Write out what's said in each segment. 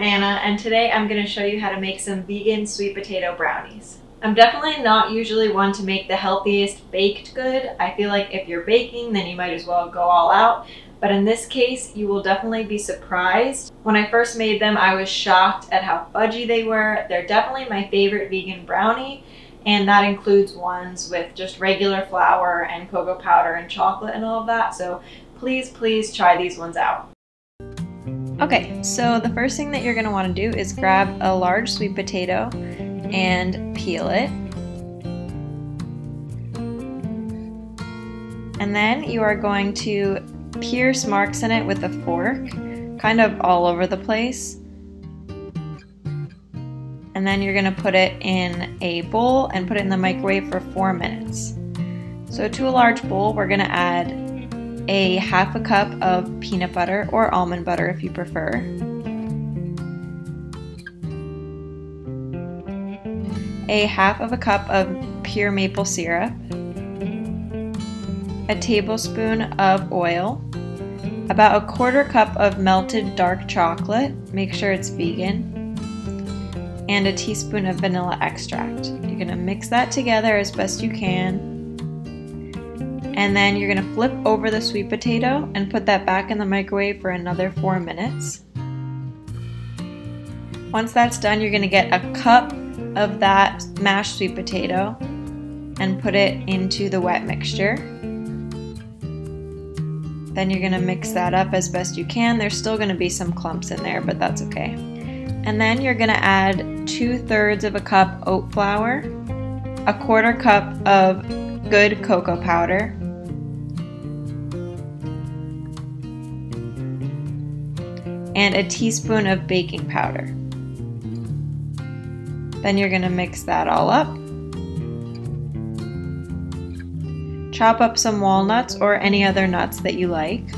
Anna and today I'm going to show you how to make some vegan sweet potato brownies. I'm definitely not usually one to make the healthiest baked good. I feel like if you're baking then you might as well go all out. But in this case, you will definitely be surprised. When I first made them, I was shocked at how fudgy they were. They're definitely my favorite vegan brownie and that includes ones with just regular flour and cocoa powder and chocolate and all of that. So please, please try these ones out. Okay, so the first thing that you're going to want to do is grab a large sweet potato and peel it. And then you are going to pierce marks in it with a fork, kind of all over the place. And then you're going to put it in a bowl and put it in the microwave for four minutes. So to a large bowl, we're going to add a half a cup of peanut butter or almond butter if you prefer. A half of a cup of pure maple syrup. A tablespoon of oil. About a quarter cup of melted dark chocolate. Make sure it's vegan and a teaspoon of vanilla extract. You're going to mix that together as best you can and then you're gonna flip over the sweet potato and put that back in the microwave for another four minutes. Once that's done, you're gonna get a cup of that mashed sweet potato and put it into the wet mixture. Then you're gonna mix that up as best you can. There's still gonna be some clumps in there, but that's okay. And then you're gonna add two thirds of a cup oat flour, a quarter cup of good cocoa powder, and a teaspoon of baking powder. Then you're going to mix that all up. Chop up some walnuts or any other nuts that you like.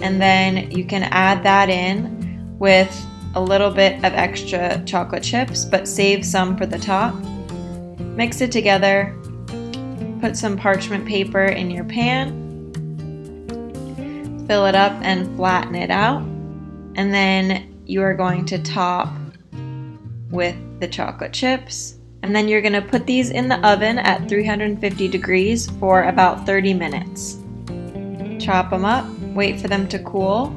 And then you can add that in with a little bit of extra chocolate chips, but save some for the top. Mix it together. Put some parchment paper in your pan fill it up and flatten it out. And then you are going to top with the chocolate chips. And then you're going to put these in the oven at 350 degrees for about 30 minutes. Chop them up, wait for them to cool.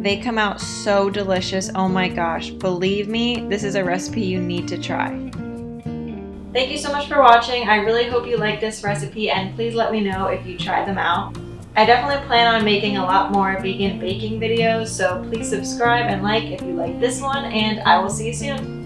They come out so delicious. Oh my gosh, believe me, this is a recipe you need to try. Thank you so much for watching. I really hope you like this recipe and please let me know if you try them out. I definitely plan on making a lot more vegan baking videos, so please subscribe and like if you like this one, and I will see you soon.